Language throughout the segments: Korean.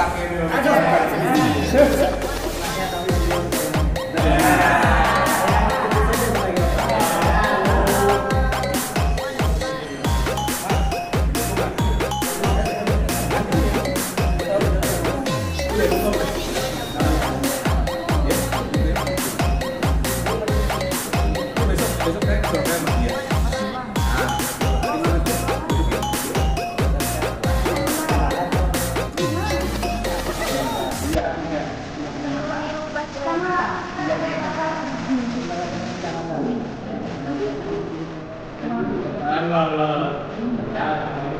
Gracias. la la la.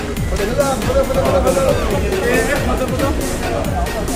戻るぞ。